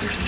There's